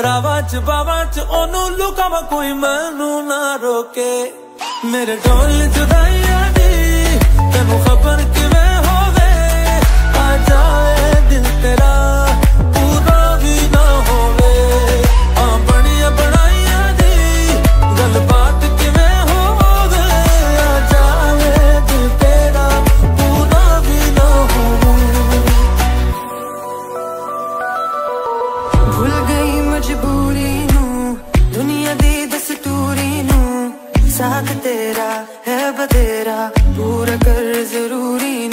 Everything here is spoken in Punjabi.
ਰਾਵਾਂ ਚ, ਬਾਵਾਂ ਚ, ਉਹਨੂੰ ਲੁਕਾਵਾਂ ਕੋਈ ਮੈਨੂੰ ਨਾ ਰੋਕੇ। ਮੇਰੇ ਢੋਲ ਜੁਦਾਈਆਂ ਦੀ, ਤੈਨੂੰ ਖਬਰ ਕਿਵੇਂ ਹੋਵੇ? ਆ ਜਾਏ ਦਿਲ ਤੇਰਾ, ਪੂਰਾ ਵੀ ਨਾ ਹੋਵੇ। ਆ ਬਣੀਆਂ ਬਣਾਈਆਂ ਦੀ, ਗੱਲਬਾਤ ਕਿਵੇਂ ਹੋਵੇ? ਆ ਜਾਏ ਦਿਲ ਤੇਰਾ, ਪੂਰਾ ਵੀ ਨਾ ਹੋਵੇ। ਭੁੱਲ साथ तेरा है बतेरा पूरा कर ज़रूरी